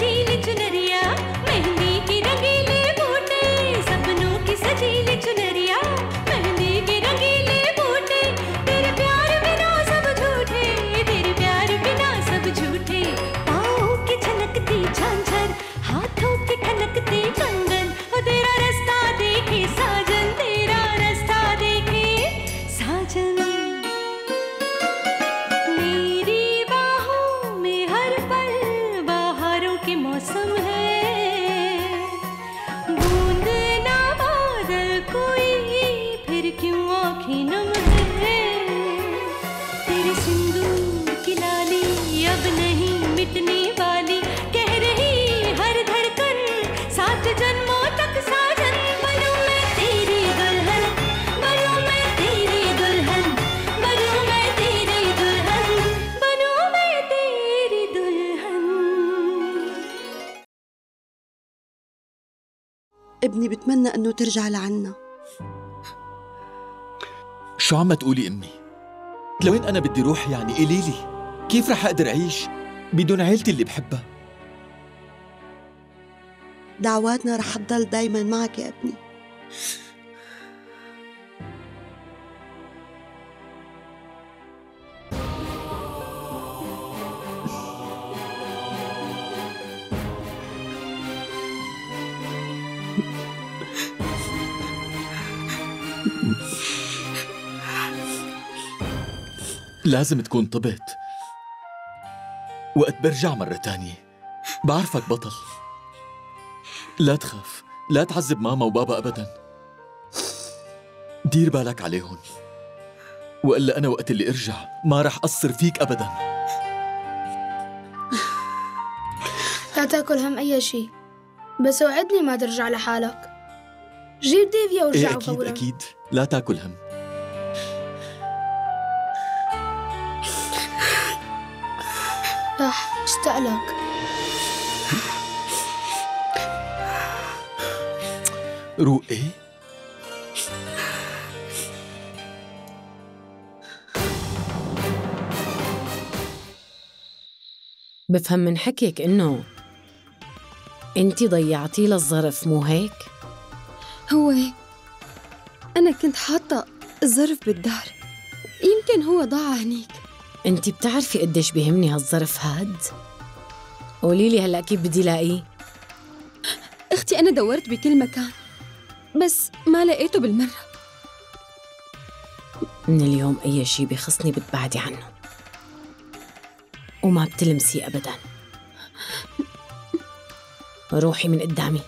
ready. بتمنى انه ترجع لعنا شو عم تقولي أمي؟ لوين أنا بدي روح يعني قولي لي كيف رح أقدر أعيش بدون عيلتي اللي بحبها؟ دعواتنا رح تضل دايما معك يا ابني لازم تكون طبت وقت برجع مرة تانية. بعرفك بطل. لا تخاف. لا تعذب ماما وبابا أبدا. دير بالك عليهم. وإلا أنا وقت اللي أرجع ما رح أقصر فيك أبدا. لا تاكل هم أي شيء. بس وعدني ما ترجع لحالك. جيب ديفيا وارجع إيه أكيد فورا. أكيد. لا تاكل هم. راح أشتاق لك روق إيه؟ بفهم من حكيك إنه أنتي ضيعتي للظرف مو هيك؟ هو أنا كنت حاطة الظرف بالدار يمكن هو ضاع هنيك أنتي بتعرفي قديش بيهمني هالظرف هاد؟ قولي لي هلا كيف بدي لاقيه؟ أختي أنا دورت بكل مكان بس ما لقيته بالمرة. من اليوم أي شي بيخصني بتبعدي عنه. وما بتلمسي أبدا. روحي من قدامي.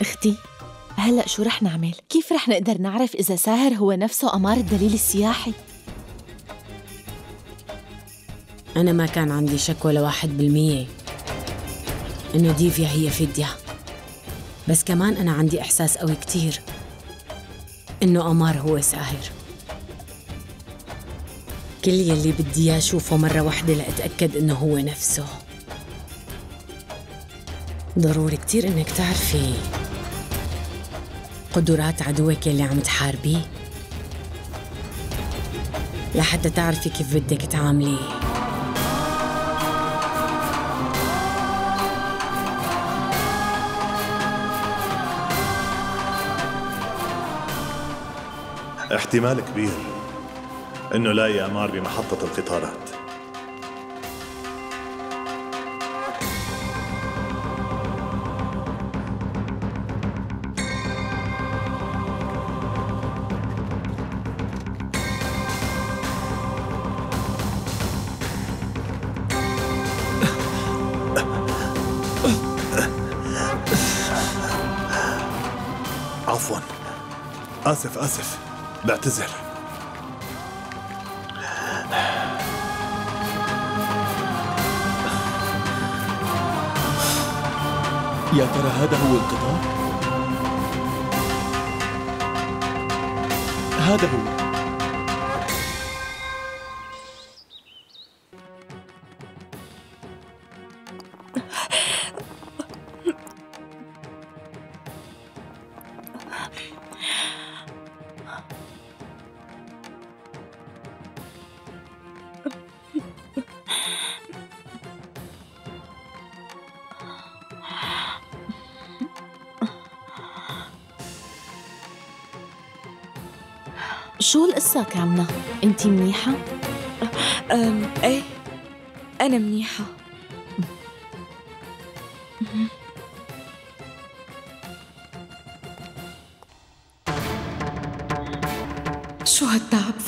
أختي. هلأ شو رح نعمل؟ كيف رح نقدر نعرف إذا ساهر هو نفسه أمار الدليل السياحي؟ أنا ما كان عندي شك ولا واحد بالمية. إنه ديفيا هي فدية. بس كمان أنا عندي إحساس قوي كتير. إنه أمار هو ساهر. كل يلي بدي إياه أشوفه مرة واحدة لأتأكد إنه هو نفسه. ضروري كتير إنك تعرفي. قدرات عدوك يلي عم تحاربيه؟ لحتى تعرفي كيف بدك تعامليه. احتمال كبير إنه لاقي امار بمحطة القطارات. آسف آسف. بعتذر. يا ترى هذا هو القطار؟ هذا هو.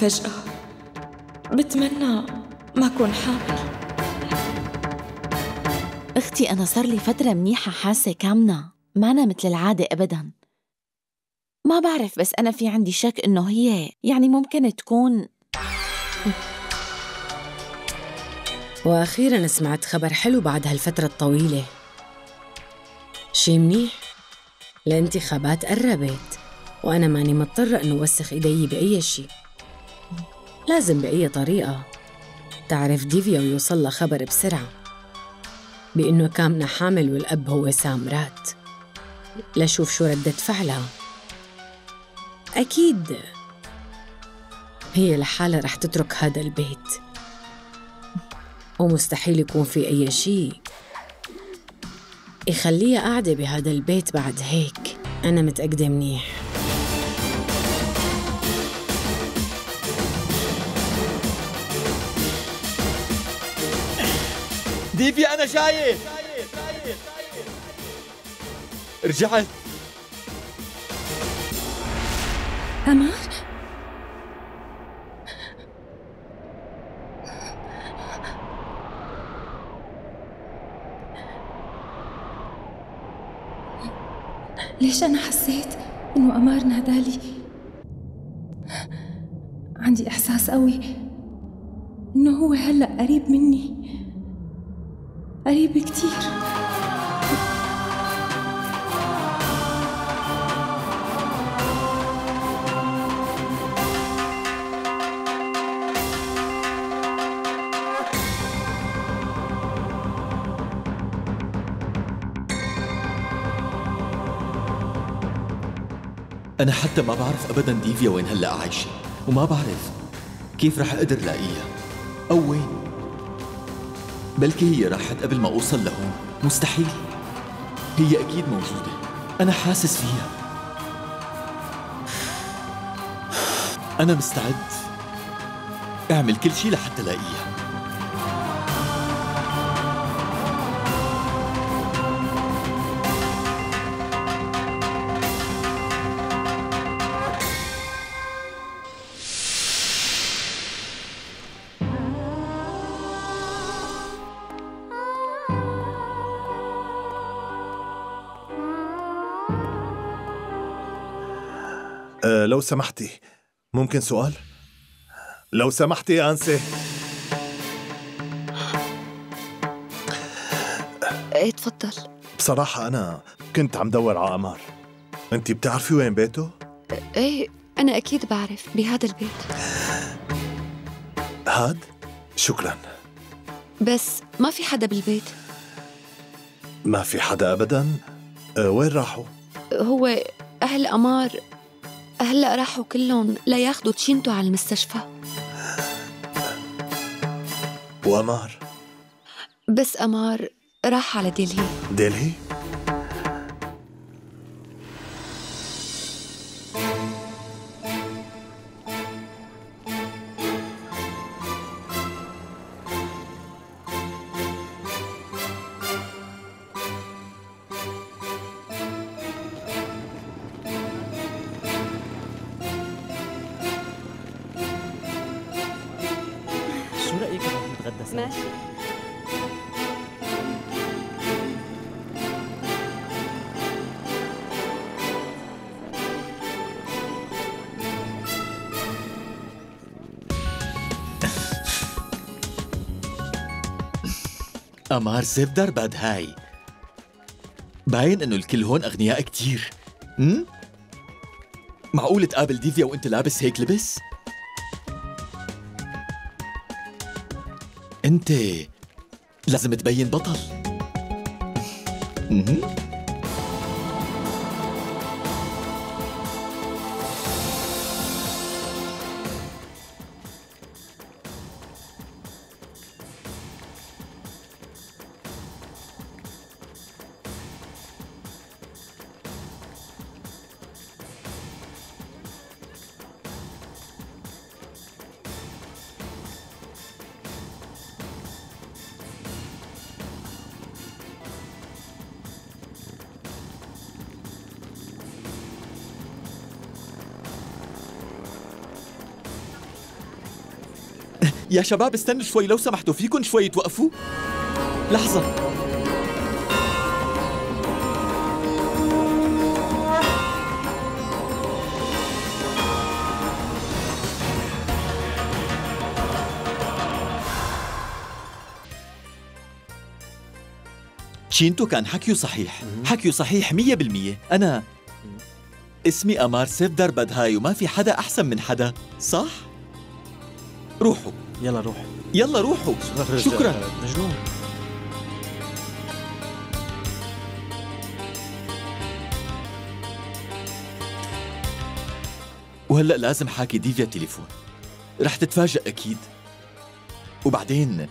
فجأة. بتمنى ما أكون حامل أختي أنا صار لي فترة منيحة حاسة كامنة. معنا مثل العادة ابدا. ما بعرف بس أنا في عندي شك إنه هي يعني ممكن تكون. وأخيرا سمعت خبر حلو بعد هالفترة الطويلة. شي منيح؟ الانتخابات قربت وأنا ماني مضطرة إنه وسخ إيدي بأي شي. لازم بأي طريقة. تعرف ديفيا ويوصل لها خبر بسرعة. بإنه كامنة حامل والأب هو سامرات لشوف شو ردة فعلها. أكيد. هي لحالها رح تترك هذا البيت. ومستحيل يكون في أي شيء. يخليها قاعدة بهذا البيت بعد هيك. أنا متأكدة منيح. ديفيا أنا جاي رجعت. أمار ليش أنا حسيت إنه أمار نادالي؟ عندي إحساس قوي إنه هو هلأ قريب مني. قريب كتير أنا حتى ما بعرف أبدا ديفيا وين هلأ عايشة وما بعرف كيف رح أقدر لاقيها. أو وين؟ بلكي هي راحت قبل ما أوصل لهون مستحيل. هي أكيد موجودة. أنا حاسس فيها. أنا مستعد. أعمل كل شي لحتى لاقيها سمحتي ممكن سؤال؟ لو سمحتي أنسة إيه تفضل بصراحة أنا كنت عم دور على أمار أنت بتعرفي وين بيته؟ إيه أنا أكيد بعرف بهذا البيت هاد؟ شكرا بس ما في حدا بالبيت ما في حدا أبدا أه وين راحوا؟ هو أهل أمار هلأ راحوا كلهم. لياخدوا تشينتو على المستشفى. وأمار. بس أمار راح على ديلهي. ديلهي؟ أمار زبدر بعد هاي باين إنه الكل هون أغنياء كتير هم؟ معقول تقابل ديفيا وأنت لابس هيك لبس؟ أنت لازم تبين بطل يا شباب استنوا شوي لو سمحتوا فيكم شوي توقفوا؟ لحظة. تشينتو كان حكيه صحيح حكيه صحيح مية بالمية أنا اسمي أمار سيفدر بدهاي وما في حدا أحسن من حدا صح؟ روحوا. يلا روح يلا روحوا. شكرا مجنون. وهلأ لازم حاكي ديفيا تليفون. رح تتفاجأ أكيد. وبعدين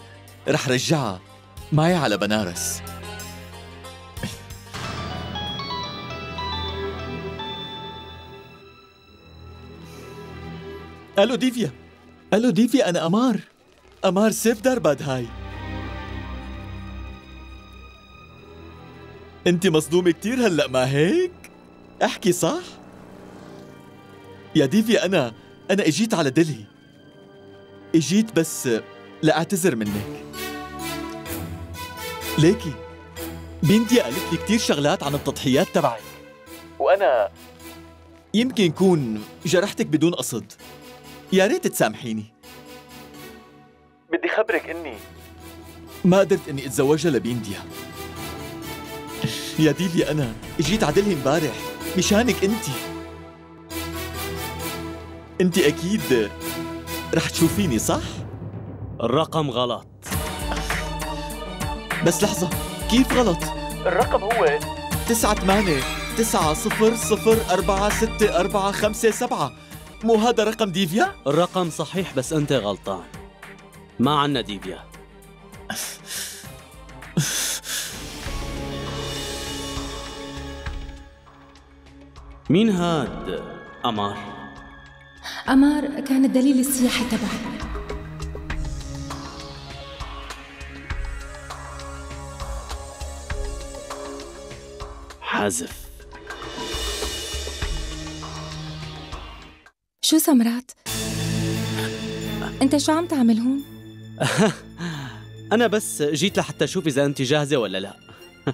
رح رجعها معي على بنارس. ألو ديفيا. ألو ديفيا أنا أمار. أمار سيفدر بادهاي أنت مصدومة كتير هلأ ما هيك؟ أحكي صح؟ يا ديفيا أنا أنا إجيت على دلهي. إجيت بس لأعتذر منك. ليكي بنتي قالت لي كتير شغلات عن التضحيات تبعك. وأنا يمكن كون جرحتك بدون قصد. يا ريت تسامحيني. بدي خبرك إني ما قدرت إني أتزوجها لبينديا يا ديليا أنا إجيت عدلهي امبارح مشانك انت. انت أكيد رح تشوفيني صح؟ الرقم غلط. بس لحظة كيف غلط؟ الرقم هو تسعة ثمانية تسعة صفر صفر أربعة ستة أربعة خمسة سبعة. مو هذا رقم ديفيا؟ الرقم صحيح بس أنت غلطان ما عنا ديفيا مين هاد أمار؟ أمار كان الدليل السياحي تبعي حازف شو سمرات؟ انت شو عم تعمل هون؟ أنا بس جيت لحتى أشوف إذا أنت جاهزة ولا لا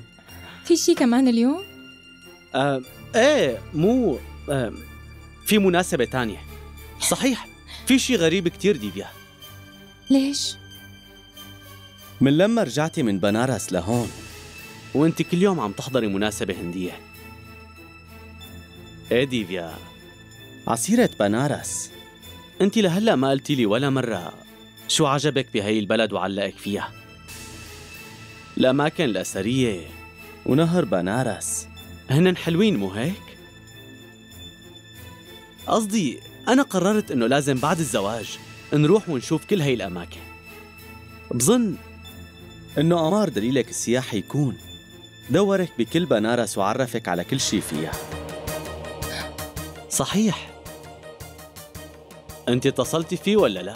في شي كمان اليوم؟ آه، إيه مو آه، في مناسبة تانية صحيح في شي غريب كتير ديفيا ليش؟ من لما رجعتي من بنارس لهون وأنت كل يوم عم تحضري مناسبة هندية إيه ديفيا عصيرة بنارس. أنت لهلا ما قلتي لي ولا مرة شو عجبك بهي البلد وعلقك فيها؟ الأماكن الأثرية ونهر بنارس. هنن حلوين مو هيك؟ قصدي أنا قررت إنه لازم بعد الزواج نروح ونشوف كل هي الأماكن. بظن إنه أمار دليلك السياحي يكون. دورك بكل بنارس وعرفك على كل شي فيها. صحيح. أنت اتصلتي فيه ولا لا؟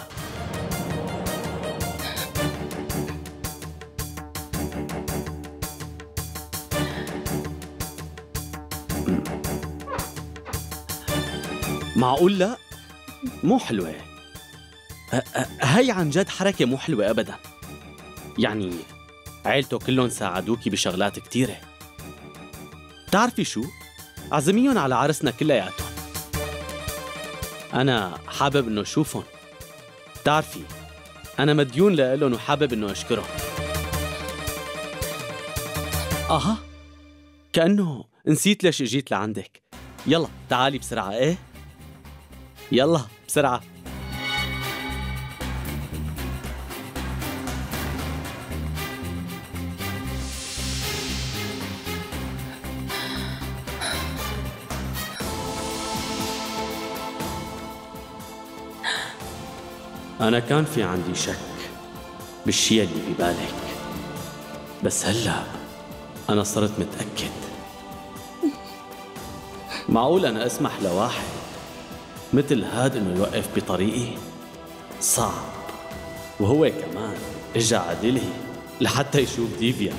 معقول لا؟ مو حلوة ه- ه- هي عن جد حركة مو حلوة أبدا يعني عيلته كلهم ساعدوكي بشغلات كتيرة بتعرفي شو؟ عزميهم على عرسنا كلياتهم أنا حابب إنه أشوفهم. بتعرفي أنا مديون لإلهم وحابب إنه أشكرهم. أها كأنه نسيت ليش إجيت لعندك. يلا تعالي بسرعة إيه؟ يلا بسرعة. أنا كان في عندي شك بالشي اللي ببالك بس هلا أنا صرت متأكد. معقول أنا أسمح لواحد مثل هاد إنه يوقف بطريقي؟ صعب. وهو كمان إجا عدلي لحتى يشوف ديفيا.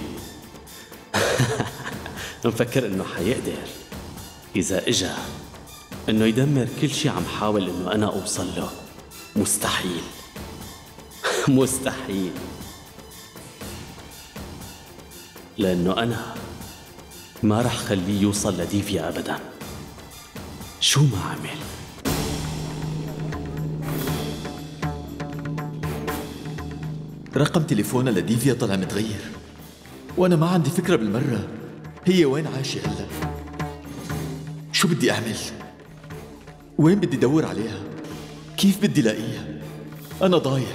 مفكر إنه حيقدر. إذا إجا إنه يدمر كل شي عم حاول إنه أنا أوصل له. مستحيل. مستحيل. لأنه أنا ما رح خليه يوصل لديفيا أبدا. شو ما عمل. رقم تليفونها لديفيا طلع متغير. وأنا ما عندي فكرة بالمرة. هي وين عايشة هلا شو بدي أعمل؟ وين بدي ادور عليها؟ كيف بدي لاقيها؟ أنا ضايع.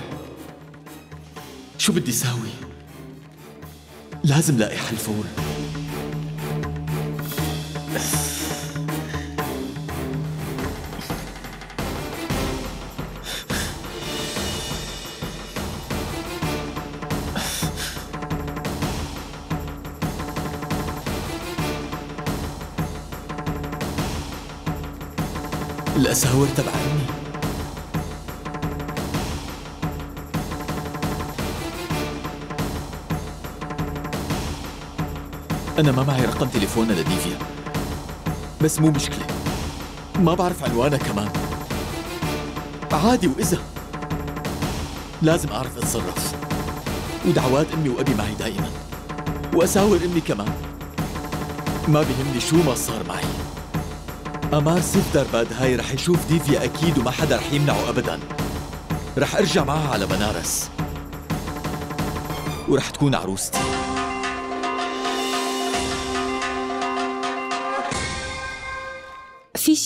شو بدي ساوي؟ لازم لاقي حل فور الأساور تبع أمي. أنا ما معي رقم تليفونها لديفيا بس مو مشكلة. ما بعرف عنوانها كمان. عادي وإذا. لازم أعرف أتصرف ودعوات أمي وأبي معي دائما. وأساور أمي كمان. ما بيهمني شو ما صار معي. أمار سيف درباد هاي رح يشوف ديفيا أكيد وما حدا رح يمنعه أبدا. رح أرجع معها على بنارس. ورح تكون عروستي.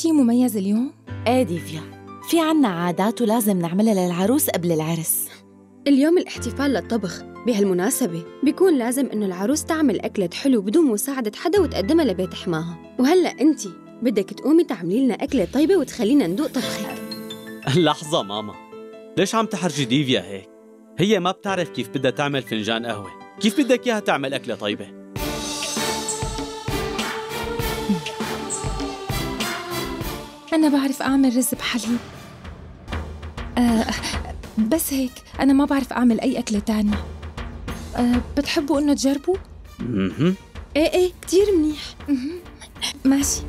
شي مميز اليوم؟ إيه ديفيا في عنا عادات ولازم نعملها للعروس قبل العرس اليوم الاحتفال للطبخ بهالمناسبة بيكون لازم إنه العروس تعمل أكلة حلو بدون مساعدة حدا وتقدمها لبيت حماها وهلأ أنتِ بدك تقومي تعملي لنا أكلة طيبة وتخلينا ندوق طبخك لحظة ماما ليش عم تحرجي ديفيا هيك؟ هي ما بتعرف كيف بدها تعمل فنجان قهوة كيف بدك إياها تعمل أكلة طيبة؟ أنا بعرف أعمل رز بحليب. آه بس هيك أنا ما بعرف أعمل أي أكلة تانية. آه بتحبوا إنه تجربوا؟ إيه إيه كتير منيح. ماشي.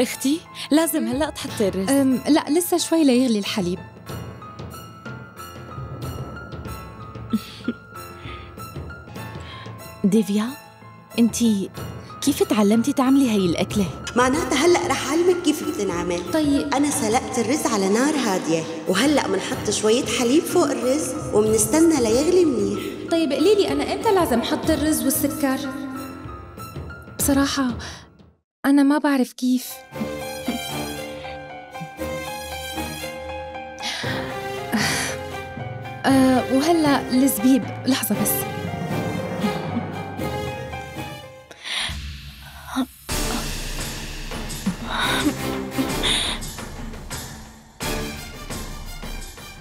أختي لازم هلأ تحطي الرز. أم لا لسه شوي ليغلي الحليب. ديفيا انتي كيف تعلمتي تعملي هي الأكلة؟ معناتها هلأ رح أعلمك كيف بتنعمل. طيب. أنا سلقت الرز على نار هادية وهلأ بنحط شوية حليب فوق الرز وبنستنى ليغلي منيح. طيب قولي لي أنا إمتى لازم أحط الرز والسكر؟ بصراحة أنا ما بعرف كيف آه وهلا الزبيب لحظة بس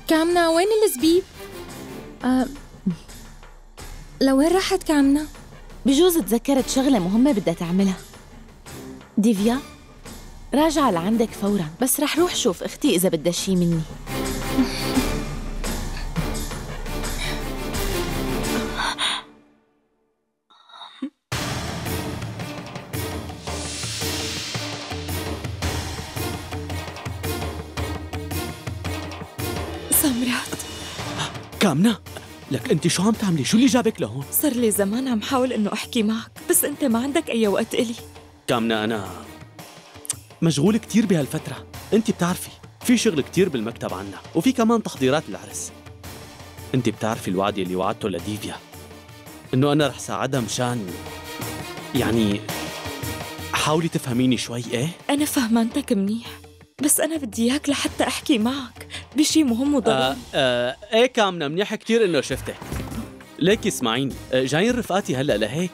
كامنة وين الزبيب؟ آه لوين راحت كامنة؟ بجوز تذكرت شغلة مهمة بدها تعملها ديفيا راجعة لعندك فورا بس رح روح شوف أختي إذا بدها شي مني سمرات كامنة لك أنت شو عم تعملي؟ شو اللي جابك لهون؟ صار لي زمان عم حاول إنه أحكي معك بس أنت ما عندك أي وقت إلي كامنة أنا مشغول كتير بهالفترة. أنت بتعرفي في شغل كتير بالمكتب عنا وفي كمان تحضيرات للعرس. أنت بتعرفي الوعد اللي وعدته لديفيا إنه أنا رح ساعدها مشان يعني حاولي تفهميني شوي إيه؟ أنا فهمانتك منيح بس أنا بدي إياك لحتى أحكي معك بشي مهم آه وضروري. آه إيه كامنة منيح كتير إنه شفتك. ليكي اسمعيني آه جايين رفقاتي هلأ لهيك؟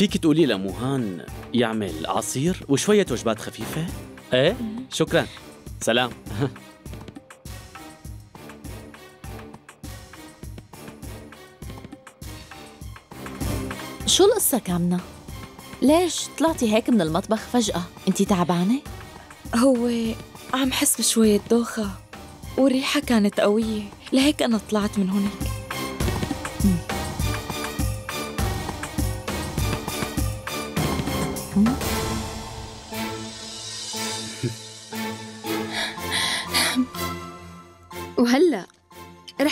فيك تقولي لموهان يعمل عصير وشوية وجبات خفيفة؟ إيه شكرا سلام شو القصة كامنة؟ ليش طلعتي هيك من المطبخ فجأة؟ انتي تعبانة؟ هو عم حس بشوية دوخة والريحة كانت قوية لهيك أنا طلعت من هونيك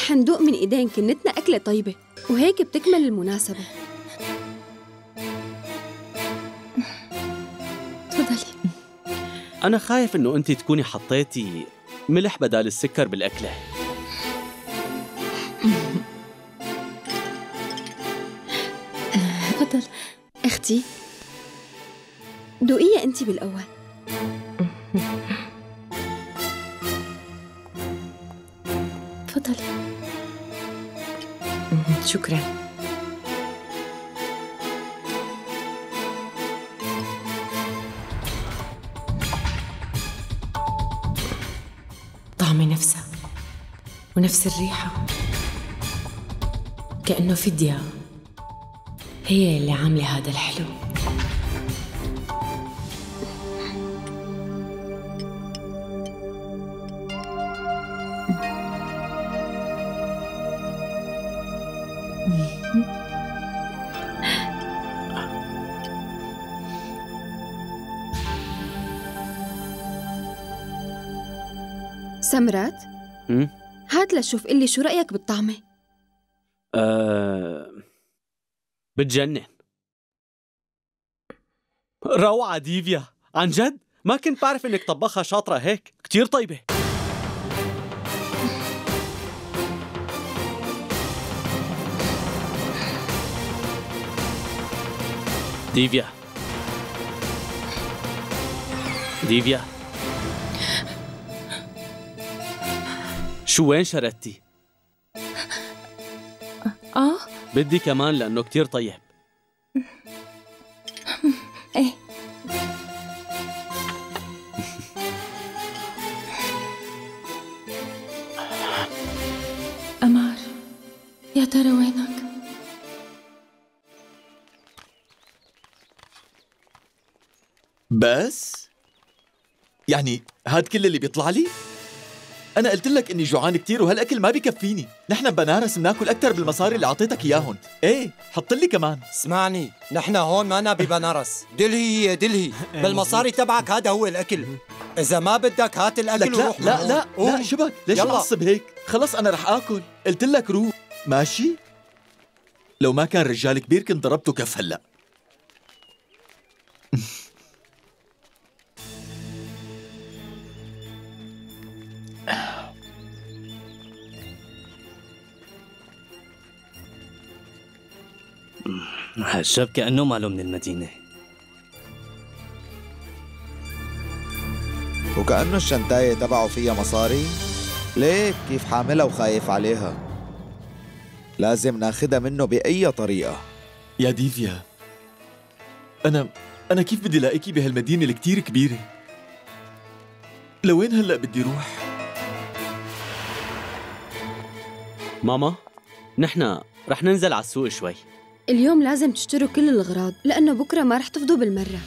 رح ندوق من إيدين كنتنا أكلة طيبة وهيك بتكمل المناسبة. تفضلي. أنا خايف إنه أنت تكوني حطيتي ملح بدال السكر بالأكلة. تفضل. أختي دوقيها أنت بالأول. شكرا. طعمي نفسها ونفس الريحة. كأنه فدية هي اللي عاملة هذا الحلو. سمرات؟ هات لشوف قلي شو رأيك بالطعمة. أه... بتجنن. روعة ديفيا. عن جد؟ ما كنت بعرف إنك طباخة شاطرة هيك. كتير طيبة. ديفيا. ديفيا. شو وين شردتي؟ آه؟ بدي كمان لأنه كتير طيب. إيه. أمار يا ترى وينك؟ بس؟ يعني هاد كل اللي بيطلع لي؟ أنا قلت لك إني جوعان كتير وهالأكل ما بكفيني. نحن ببنارس بناكل أكثر بالمصاري اللي أعطيتك اياهم إيه حط لي كمان. اسمعني نحن هون مانا ببنارس دلهي هي دلهي. بالمصاري تبعك هذا هو الأكل. إذا ما بدك هات لك الاكل لا وروح لا. لا قوم. لا شبك ليش. معصب هيك؟ خلص أنا رح آكل. قلت لك روح. ماشي؟ لو ما كان رجال كبير كنت ضربته كف هلأ. هالشاب كأنه ماله من المدينة وكأنه الشنتاية تبعه فيها مصاري؟ ليك كيف حاملها وخايف عليها؟ لازم ناخدها منه بأي طريقة. يا ديفيا أنا أنا كيف بدي لاقيكي بهالمدينة الكتير كبيرة؟ لوين هلأ بدي روح؟ ماما نحن رح ننزل على السوق شوي. اليوم لازم تشتروا كل الأغراض لأنه بكرة ما رح تفضوا بالمرة.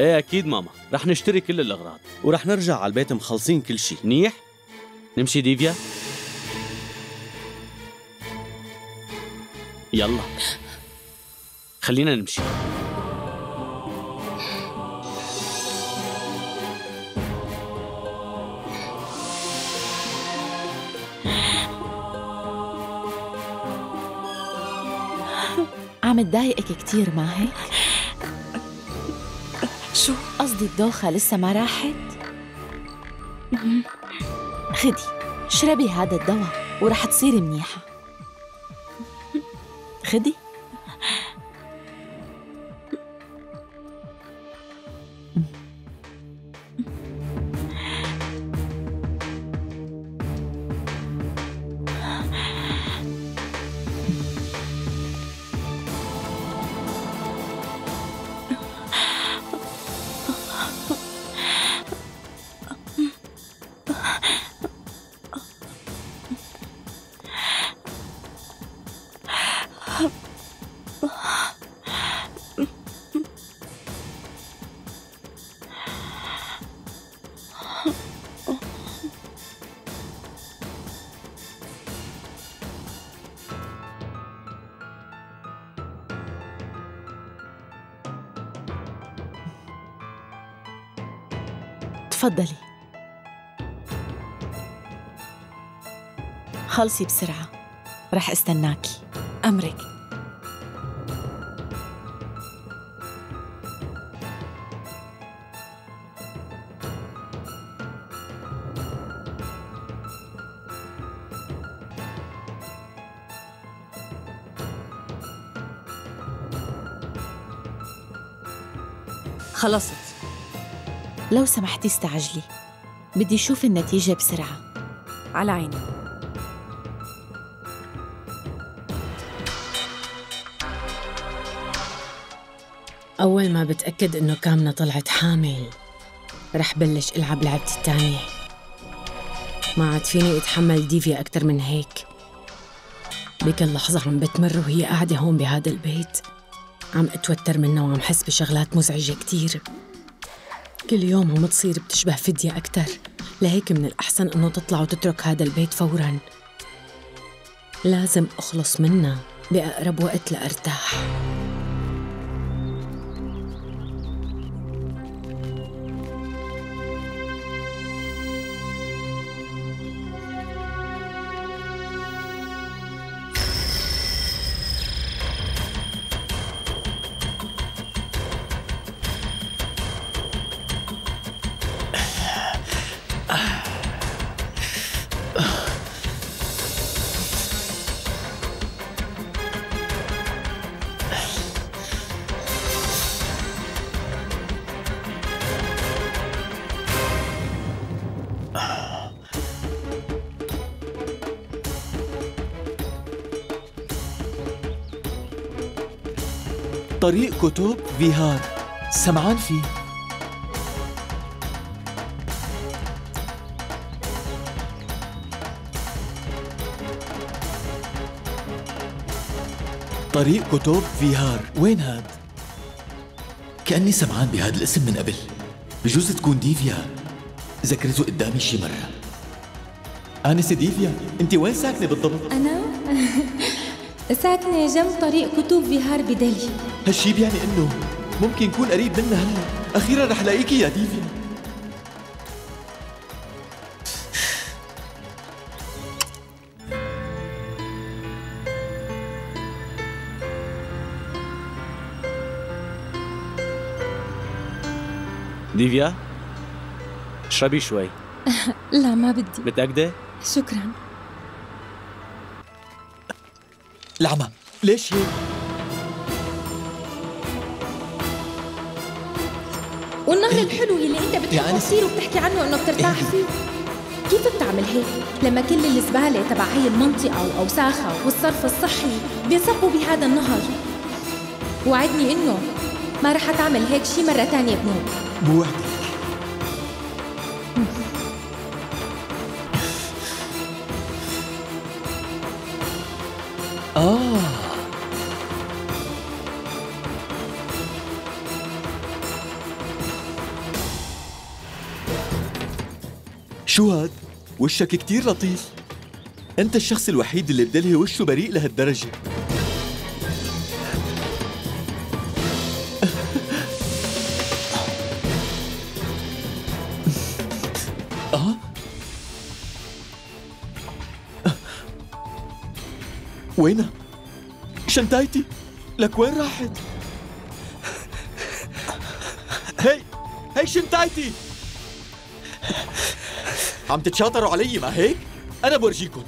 إيه أكيد ماما. رح نشتري كل الأغراض. ورح نرجع على البيت مخلصين كل شيء منيح؟ نمشي ديفيا؟ يلا. خلينا نمشي. عم تضايقك كتير ما هيك؟ شو؟ قصدي الدوخة لسه ما راحت؟ خدي اشربي هذا الدواء ورح تصيري منيحة خدي خلصي بسرعة. رح استناكي. أمرك. خلصت. لو سمحتي استعجلي. بدي أشوف النتيجة بسرعة. على عيني. أول ما بتأكد إنه كامنة طلعت حامل رح بلش ألعب لعبتي التانية. ما عاد فيني أتحمل ديفيا أكتر من هيك. بكل لحظة عم بتمر وهي قاعدة هون بهذا البيت. عم أتوتر منها وعم حس بشغلات مزعجة كتير. كل يوم عم تصير بتشبه فدية أكتر. لهيك من الأحسن إنه تطلع وتترك هذا البيت فوراً. لازم أخلص منها بأقرب وقت لأرتاح. طريق كتب فيهار. سمعان فيه. طريق كتب فيهار. وين هاد؟ كأني سمعان بهذا الاسم من قبل. بجوز تكون ديفيا ذكرته قدامي شي مرة. آنسة ديفيا انت وين ساكنة بالضبط؟ أنا؟ ساكنة جنب طريق كتب فيهار بدلهي هالشي بيعني إنه ممكن يكون قريب منا هلا. أخيرا رح لاقيكي يا ديفيا ديفيا اشربي شوي. لا ما بدي. متأكدة؟ شكرا. العمى ليش هيك؟ والنهر الحلو اللي انت بتحبه كثير وبتحكي عنه انه بترتاح فيه. كيف بتعمل هيك؟ لما كل الزبالة تبع هي المنطقة وأوساخها والصرف الصحي بينصبوا بهذا النهر. وعدني إنه ما رح تعمل هيك شي مرة تانية بنوب بوعدك آه. شو هاد؟ وشك كتير لطيف أنت الشخص الوحيد اللي بدلهي وشه بريء لهالدرجة آه وينها؟ شنتايتي لك وين راحت؟ هي هي شنتايتي عم تتشاطروا علي ما هيك؟ أنا بورجيكم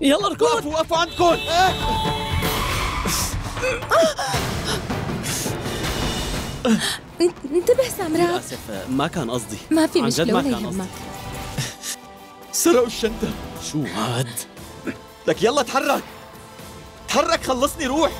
يلا اركض. وقفوا وقفوا عندكم انتبه سامراء للأسف ما كان قصدي. ما في عن جد مشكلة ما ولا كان قصدي. يهمك سرقوا الشنطة شو هاد؟ لك يلا تحرك تحرك خلصني روح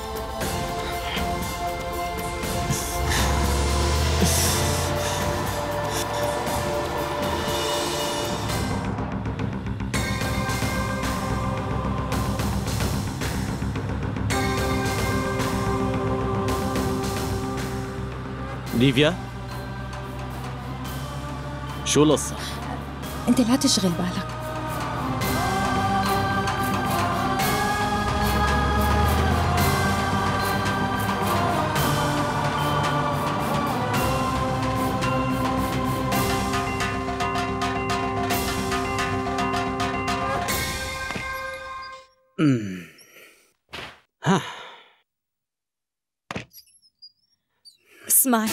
ليفيا شو القصة؟ أنت لا تشغل بالك. Hmm. ها اسمعي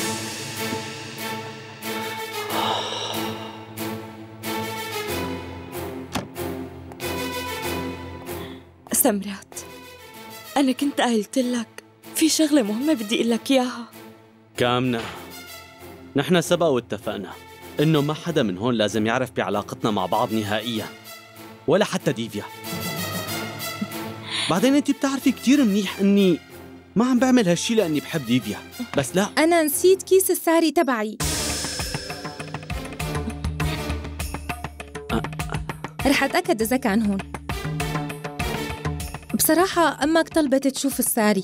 أنا كنت قايلت لك في شغلة مهمة بدي أقول لك إياها. كامنة. نحن سبق واتفقنا إنه ما حدا من هون لازم يعرف بعلاقتنا مع بعض نهائيا ولا حتى ديفيا. بعدين انت بتعرفي كتير منيح إني ما عم بعمل هالشي لأني بحب ديفيا بس لا. أنا نسيت كيس الساري تبعي. رح أتأكد إذا كان هون. بصراحة أمك طلبت تشوف الساري.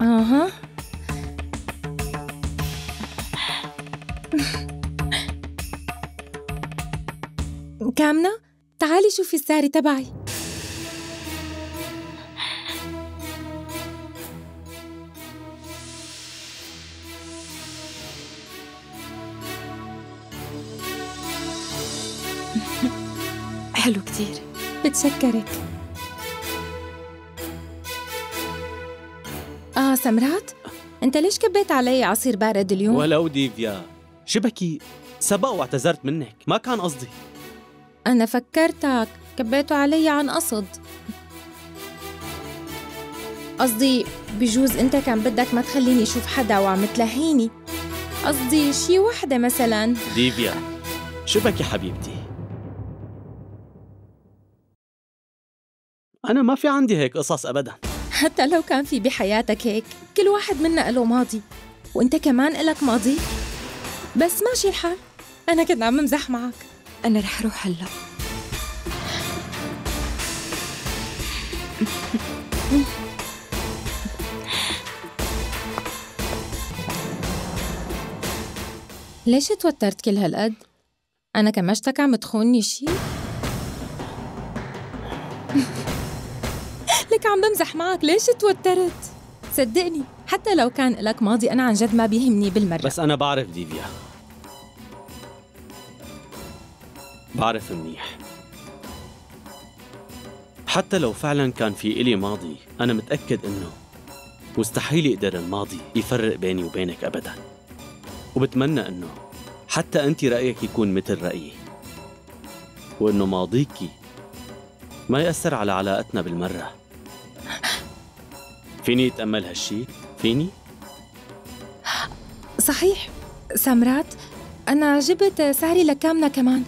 أها. كامنة تعالي شوفي الساري تبعي. حلو كتير. بتشكرك آه سمرات أنت ليش كبيت علي عصير بارد اليوم؟ ولو ديفيا شبكي سبق واعتذرت منك. ما كان قصدي. أنا فكرتك. كبيته علي عن قصد. قصدي بجوز أنت كان بدك ما تخليني أشوف حدا وعم تلهيني. قصدي شي وحدة مثلا. ديفيا شبكي حبيبتي. أنا ما في عندي هيك قصص أبدا. حتى لو كان في بحياتك هيك كل واحد منا له ماضي. وأنت كمان إلك ماضي؟ بس ماشي الحال. أنا كنت عم مزح معك. أنا رح روح هلأ. ليش توترت كل هالقد؟ أنا كمشتك عم تخوني شي؟ عم بمزح معك. ليش توترت؟ صدقني حتى لو كان لك ماضي أنا عن جد ما بيهمني بالمرة. بس أنا بعرف ديفيا. بعرف منيح. حتى لو فعلا كان في إلي ماضي أنا متأكد إنه مستحيل يقدر الماضي يفرق بيني وبينك أبدا. وبتمنى إنه حتى أنت رأيك يكون مثل رأيي. وإنه ماضيكي ما يأثر على علاقتنا بالمرة. فيني أتأمل هالشي؟ فيني؟ صحيح سمرات أنا جبت ساري لكامنة كمان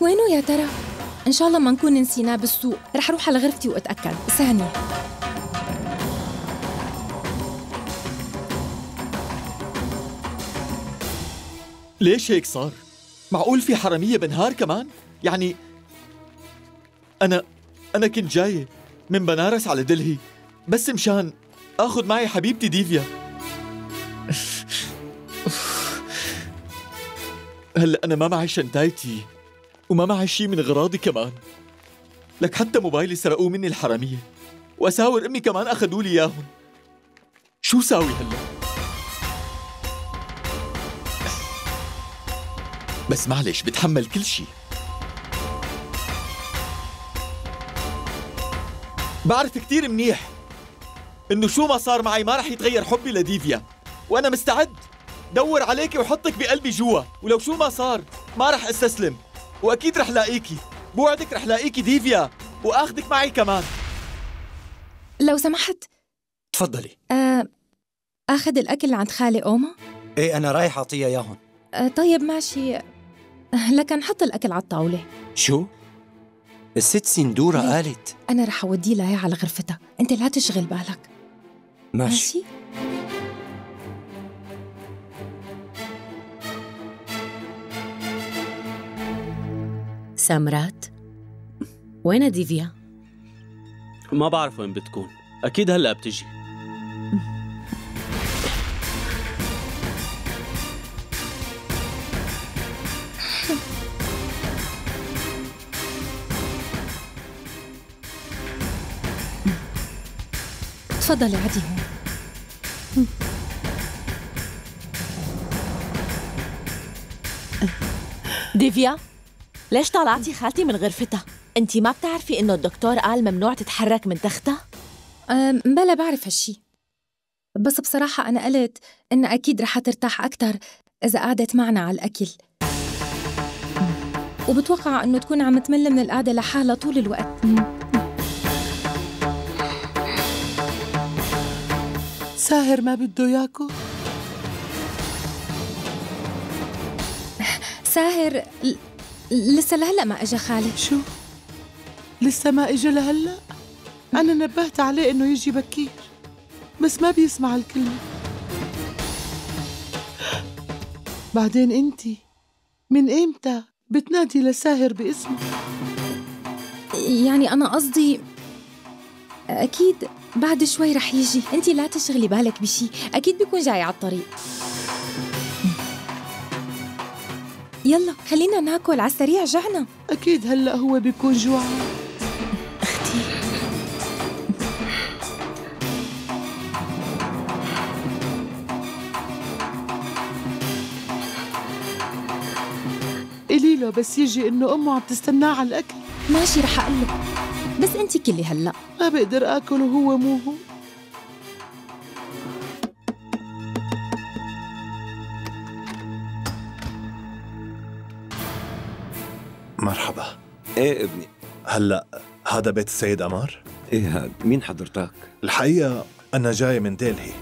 وينه يا ترى؟ إن شاء الله ما نكون نسيناه بالسوق رح أروح على غرفتي وأتأكد ثانية ليش هيك صار؟ معقول في حرامية بنهار كمان؟ يعني أنا أنا كنت جاي من بنارس على دلهي بس مشان آخذ معي حبيبتي ديفيا. هلا أنا ما معي شنطايتي وما معي شي من أغراضي كمان. لك حتى موبايلي سرقوه مني الحرامية وأساور أمي كمان أخذوا لي إياهم. شو ساوي هلا؟ بس معلش بتحمل كل شي. بعرف كتير منيح. إنه شو ما صار معي ما رح يتغير حبي لديفيا. وأنا مستعد. دور عليكي وحطك بقلبي جوا. ولو شو ما صار ما رح أستسلم. وأكيد رح لاقيكي. بوعدك رح لاقيكي ديفيا. واخدك معي كمان. لو سمحت. تفضلي. آه، آخذ الأكل عند خالي أوما؟ إيه أنا رايح اعطيها إياهم. آه، طيب ماشي. آه، لكن حط الأكل على الطاولة. شو؟ الست سندورة قالت. أنا رح أوديه لها على غرفتها. أنت لا تشغل بالك. ماشي, ماشي؟ سامرات وين ديفيا؟ ما بعرف وين بتكون أكيد هلأ بتجي تفضلي عدي هون ديفيا ليش طلعتي خالتي من غرفتها؟ انت ما بتعرفي إنه الدكتور قال ممنوع تتحرك من تختها؟ بلا بعرف هالشي بس بصراحة أنا قلت إن أكيد رح ترتاح أكتر إذا قعدت معنا على الأكل وبتوقع إنه تكون عم تمل من القعدة لحالها طول الوقت ساهر ما بده ياكل ساهر ل- لسه لهلأ ما اجى خالد شو؟ لسه ما اجى لهلأ؟ أنا نبهت عليه إنه يجي بكير بس ما بيسمع الكلمة بعدين أنتي من إمتى بتنادي لساهر باسمه؟ يعني أنا قصدي أكيد بعد شوي رح يجي. أنت لا تشغلي بالك بشي. أكيد بيكون جاي على الطريق. يلا خلينا ناكل على السريع جعنا أكيد هلأ هو بيكون جوعان قولي له بس يجي إنه أمه عم تستناه على الأكل. ماشي رح أقول له بس أنت كلي هلأ. ما بقدر آكل وهو مو هو مرحبا. إيه ابني هلا هذا بيت السيد أمار؟ إيه هاد مين حضرتك؟ الحقيقة أنا جاي من ديلهي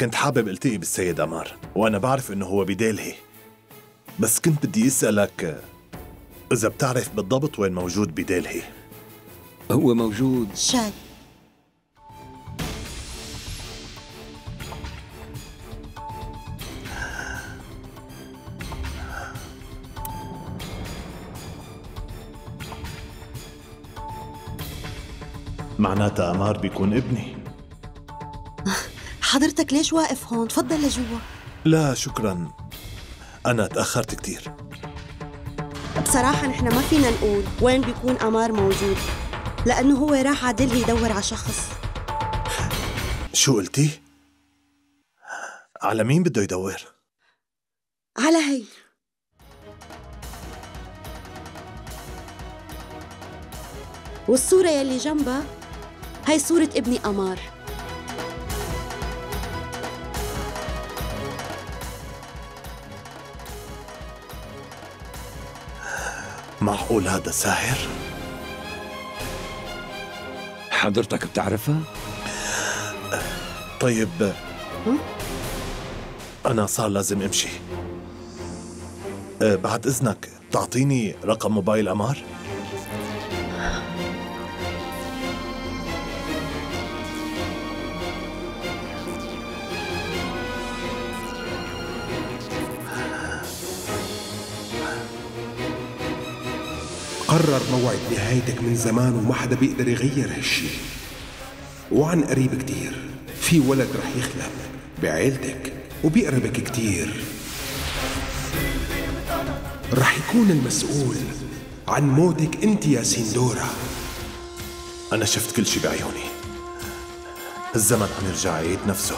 كنت حابب التقي بالسيد أمار وأنا بعرف إنه هو بديلهي بس كنت بدي أسألك إذا بتعرف بالضبط وين موجود بديلهي هو موجود. شاي معناتها أمار بيكون ابني. حضرتك ليش واقف هون؟ تفضل لجوا. لا شكرا. أنا تأخرت كتير. بصراحة نحن ما فينا نقول وين بيكون أمار موجود. لأنه هو راح دلهي يدور على شخص شو قلتي؟ على مين بده يدور؟ على هي والصورة يلي جنبها هي صورة ابني أمار معقول هذا ساهر؟ حضرتك بتعرفها؟ طيب أنا صار لازم أمشي أه، بعد إذنك تعطيني رقم موبايل أمار؟ قرر موعد نهايتك من زمان وما حدا بيقدر يغير هالشي. وعن قريب كتير. في ولد رح يخلق بعيلتك وبيقربك كتير. رح يكون المسؤول عن موتك انت يا سندورة أنا شفت كل شي بعيوني. الزمن عم يرجع يعيد نفسه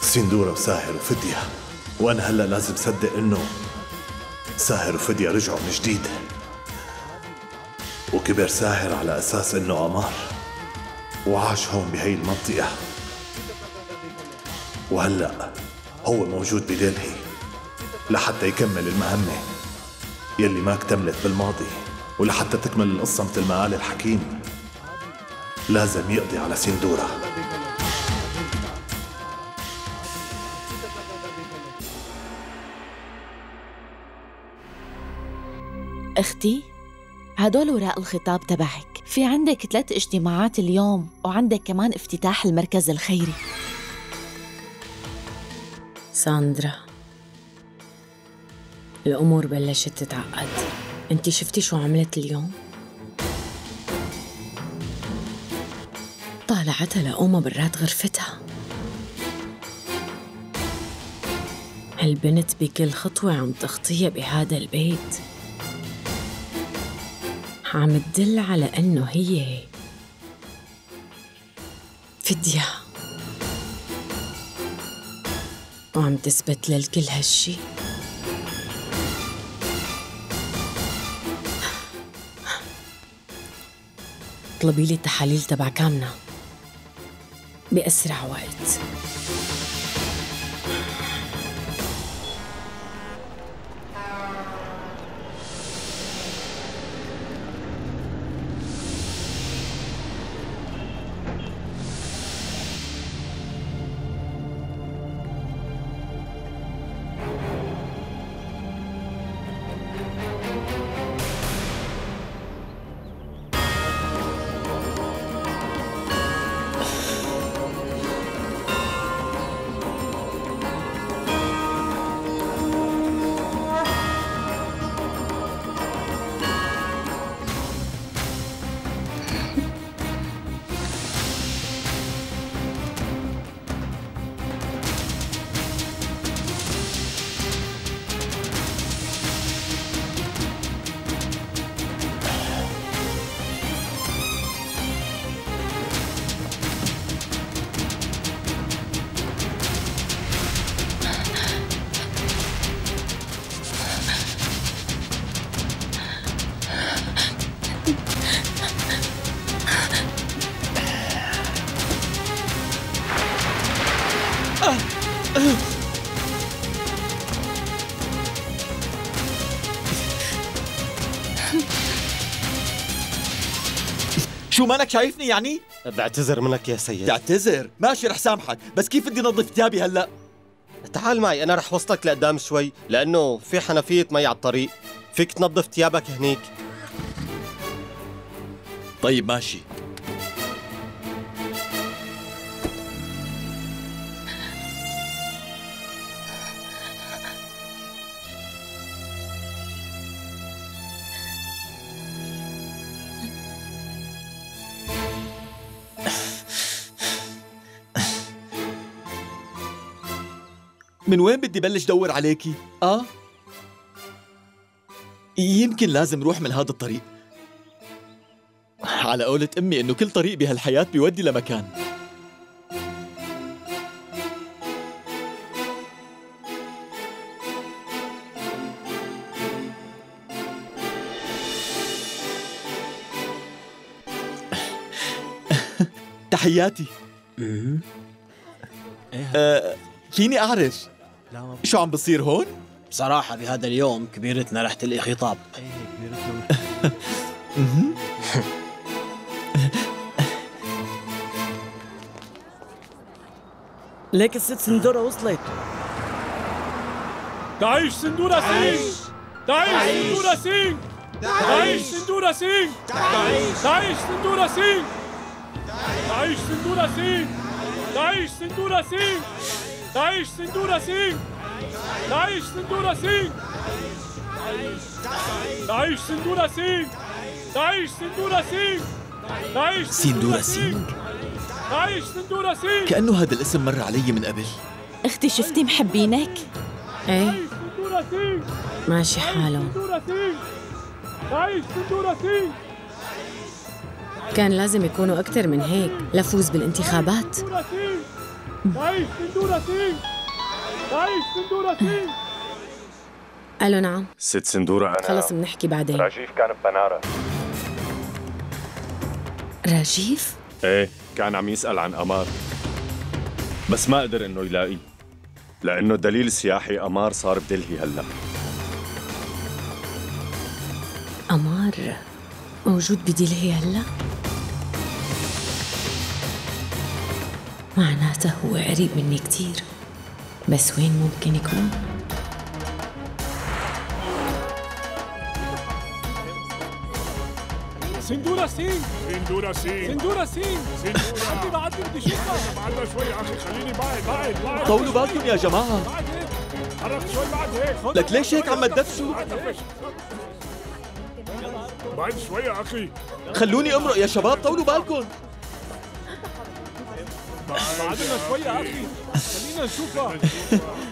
سندورة وساهر وفدية. وأنا هلأ لازم صدق إنه ساهر وفدية رجعوا من جديد. وكبر ساهر على أساس إنه أمار وعاش هون بهي المنطقة. وهلأ هو موجود بدلهي لحتى يكمل المهمة يلي ما اكتملت بالماضي ولحتى تكمل القصة مثل ما قال الحكيم. لازم يقضي على سندورة. أختي هدول وراء الخطاب تبعك. في عندك ثلاث اجتماعات اليوم وعندك كمان افتتاح المركز الخيري. ساندرا الأمور بلشت تتعقد. أنت شفتي شو عملت اليوم؟ طالعتها لأمها برات غرفتها. هالبنت بكل خطوة عم تخطيها بهذا البيت. عم تدل على أنه هي فدية. وعم تثبت للكل هالشي. اطلبي لي التحاليل تبع كامنا. بأسرع وقت. شو مالك شايفني يعني؟ بعتذر منك يا سيد. تعتذر ماشي رح سامحك بس كيف بدي نظف ثيابي هلأ؟ تعال معي أنا رح وصلك لقدام شوي لأنه في حنفية مي على الطريق. فيك تنظف ثيابك هنيك. طيب ماشي. من وين بدي بلش دور عليكي؟ آه. يمكن لازم روح من هذا الطريق. على قولة أمي إنه كل طريق بهالحياة بيودي لمكان. تحياتي. أه فيني أعرف؟ شو عم بصير هون؟ بصراحة بهذا اليوم كبيرتنا رح تلقي خطاب. ليك الست سندورة وصلت. تعيش سندورة سينج تعيش سندورة سينج تعيش سندورة سينج تعيش سندورة سينج تعيش سندورة سينج تعيش سندورة سينج تعيش سندورة سينج! تعيش سندورة سينج! تعيش سندورة سينج! تعيش سندورة سينج! تعيش سندورة سينج تعيش سندورة سينج كأنه هذا الاسم مر علي من قبل. أختي شفتي محبينك؟ إيه. إيه. ماشي حالهم كان لازم يكونوا أكثر من هيك. لفوز بالانتخابات؟ قالوا نعم ست سندورة أنا. خلص بنحكي بعدين. راجيف كان ببنارة راجيف؟ إيه كان عم يسأل عن أمار. بس ما قدر إنه يلاقيه لأنه الدليل السياحي أمار صار بدلهي هلأ. أمار موجود بدلهي هلأ؟ معناته هو قريب مني كتير. بس وين ممكن يكون؟ سندورة سينج سندورة سين. سندورة سينج سندورة. عندي بعدني بدي اشوفها بعدنا شوي يا أخي خليني بعد بعد بعد. طولوا بالكم يا جماعة. بعد هيك. حرك شوي بعد هيك. لك ليش هيك عم تدفشوا؟ بعد شوي يا أخي. خلوني أمرق يا شباب طولوا بالكم Martina, foi ágil. Martina, chupa.